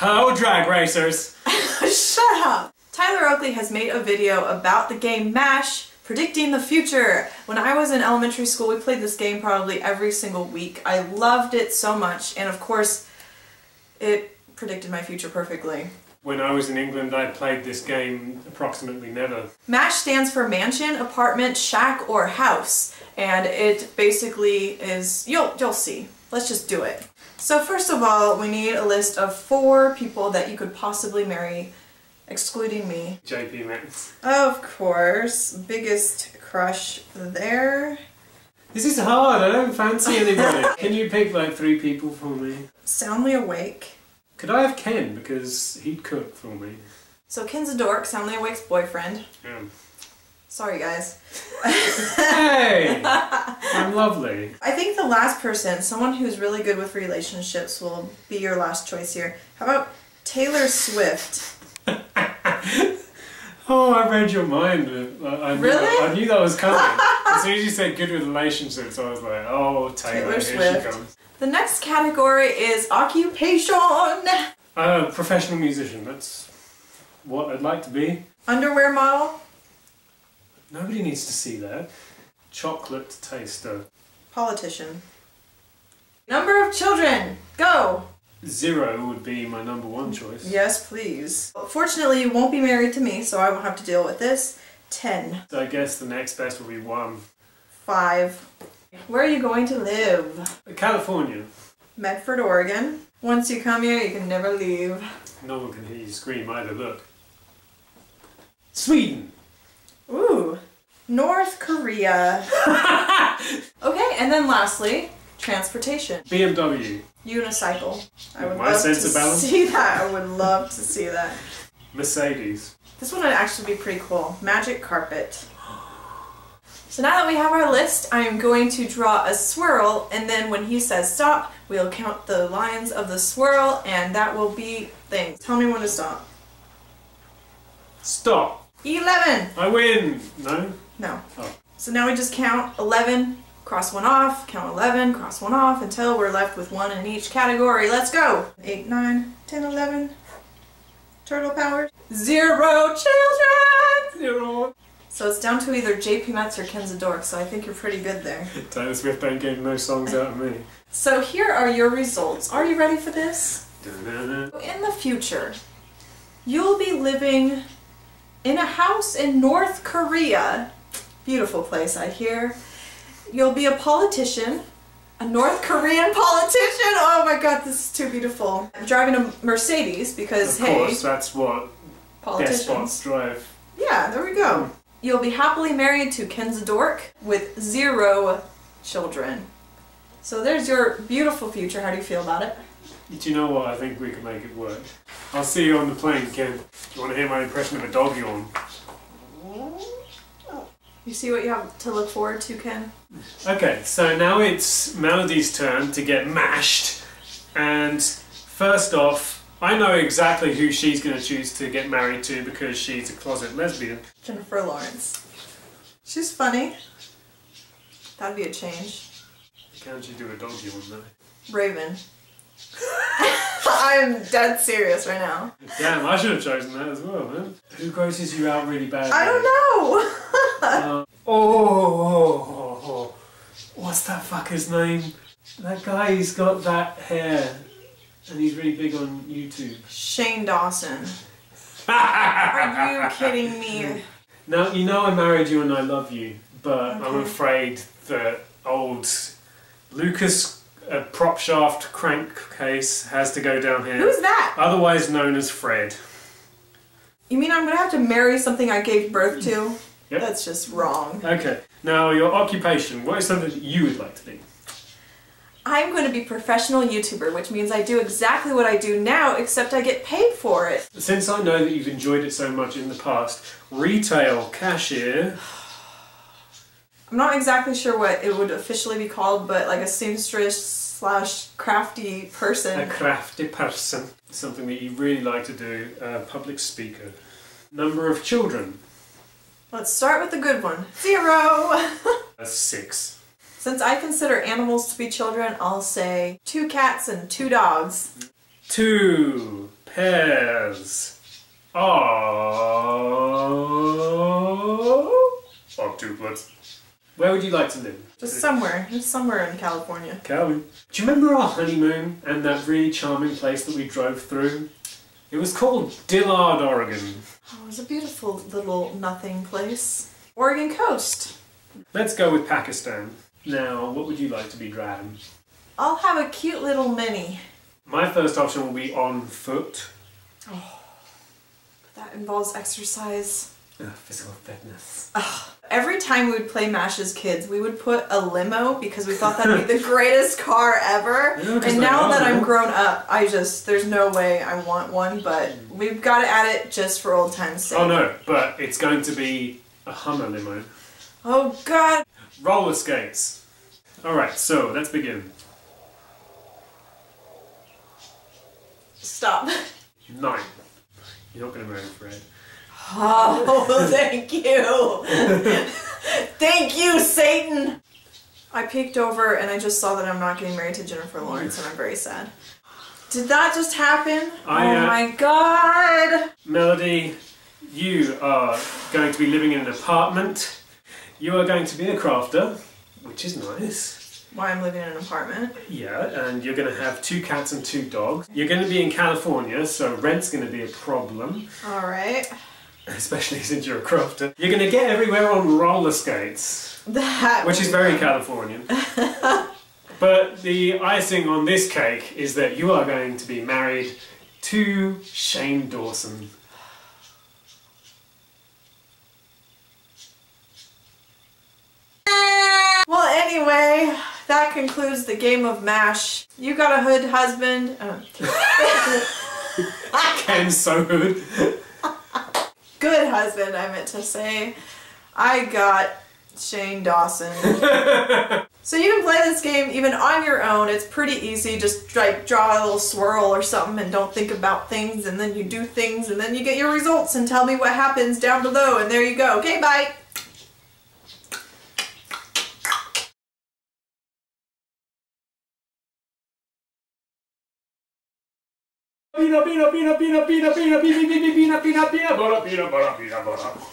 Hello, drag racers. Shut up! Tyler Oakley has made a video about the game MASH, predicting the future. When I was in elementary school, we played this game probably every single week. I loved it so much, and of course, it predicted my future perfectly. When I was in England, I played this game approximately never. MASH stands for mansion, apartment, shack, or house, and it basically is, you'll, you'll see. Let's just do it. So first of all, we need a list of four people that you could possibly marry, excluding me. JP Metz. Of course, biggest crush there. This is hard, I don't fancy anybody. Can you pick like three people for me? Soundly Awake. Could I have Ken, because he'd cook for me? So Ken's a dork, Soundly Awake's boyfriend. Yeah. Sorry guys. Hey! I'm lovely. I think the last person, someone who's really good with relationships, will be your last choice here. How about Taylor Swift? Oh, I read your mind. I, I knew Really? That, I knew that was coming. as soon as you said good with relationships, I was like, oh, Taylor, Taylor here Swift. she comes. The next category is occupation. Uh, professional musician, that's what I'd like to be. Underwear model, Nobody needs to see that. Chocolate taster. politician. Number of children, go! Zero would be my number one choice. Yes, please. Fortunately, you won't be married to me, so I won't have to deal with this. Ten. So I guess the next best will be one. Five. Where are you going to live? California. Medford, Oregon. Once you come here, you can never leave. No one can hear you scream either, look. Sweden. Ooh. North Korea. okay, and then lastly, transportation. BMW. Unicycle. I would My love sense to of balance. see that. I would love to see that. Mercedes. This one would actually be pretty cool. Magic carpet. So now that we have our list, I am going to draw a swirl, and then when he says stop, we'll count the lines of the swirl, and that will be things. Tell me when to stop. Stop. 11! I win. No? No. Oh. So now we just count 11, cross one off, count 11, cross one off, until we're left with one in each category. Let's go! 8, 9, 10, 11. Turtle powers. Zero children! Zero. So it's down to either JP Metz or Ken's a dork, so I think you're pretty good there. Taylor Swift ain't getting no songs out of me. So here are your results. Are you ready for this? In the future, you'll be living in a house in North Korea. Beautiful place, I hear. You'll be a politician, a North Korean politician. Oh my god, this is too beautiful. I'm driving a Mercedes because, Of hey, course, that's what politicians. drive. Yeah, there we go. Hmm. You'll be happily married to Ken Zadork with zero children. So there's your beautiful future. How do you feel about it? Do you know what? I think we can make it work. I'll see you on the plane, Ken. Do you want to hear my impression of a dog yawn? You see what you have to look forward to, Ken? Okay, so now it's Melody's turn to get mashed. And first off, I know exactly who she's going to choose to get married to because she's a closet lesbian. Jennifer Lawrence. She's funny. That'd be a change. Can't you do a dog one though? Raven. I'm dead serious right now. Damn, I should have chosen that as well, man. Who grosses you out really bad? I don't know. Oh, oh, oh, oh. What's that fucker's name? That guy, he's got that hair. And he's really big on YouTube. Shane Dawson. Are you kidding me? Now, you know I married you and I love you, but I'm afraid that old Lucas uh, prop shaft crankcase has to go down here. Who's that? Otherwise known as Fred. You mean I'm gonna have to marry something I gave birth to? Yep. That's just wrong. Okay, now your occupation. What is something that you would like to be? I'm going to be professional YouTuber, which means I do exactly what I do now, except I get paid for it. Since I know that you've enjoyed it so much in the past, retail cashier. I'm not exactly sure what it would officially be called, but like a seamstress slash crafty person. a crafty person, something that you really like to do, a public speaker. Number of children, Let's start with the good one. Zero! uh, six. Since I consider animals to be children, I'll say two cats and two dogs. Two pairs of octuplets. Where would you like to live? Just somewhere. Just somewhere in California. Calvin. Do you remember our honeymoon and that really charming place that we drove through? It was called Dillard, Oregon. Oh, it was a beautiful little nothing place. Oregon coast. Let's go with Pakistan. Now, what would you like to be driving? I'll have a cute little mini. My first option will be on foot. Oh, that involves exercise. Uh, physical fitness. Every time we would play MASH as kids, we would put a limo because we thought that'd be the greatest car ever. Yeah, and now that I'm grown up, I just, there's no way I want one, but we've got to add it just for old time's sake. Oh no, but it's going to be a Hummer limo. Oh god. Roller skates. Alright, so let's begin. Stop. Nine. You're not going to marry Fred. Oh, thank you. thank you, Satan. I peeked over and I just saw that I'm not getting married to Jennifer Lawrence and I'm very sad. Did that just happen? I, oh uh, my god. Melody, you are going to be living in an apartment. You are going to be a crafter, which is nice. Why I'm living in an apartment. Yeah, and you're going to have two cats and two dogs. You're going to be in California, so rent's going to be a problem, Alright. Especially since you're a crafter. You're going to get everywhere on roller skates, That which is very Californian. but the icing on this cake is that you are going to be married to Shane Dawson. Well, anyway, that concludes the game of MASH. You got a hood husband. Uh, Ken's so good. Good husband, I meant to say. I got Shane Dawson. so you can play this game even on your own. It's pretty easy. Just like draw a little swirl or something and don't think about things and then you do things and then you get your results and tell me what happens down below and there you go. Okay, bye. Pina, pina, pina, pina, pina, pina, pina, pina, pina, pina, pina, pina, pina, pina, pina, pina.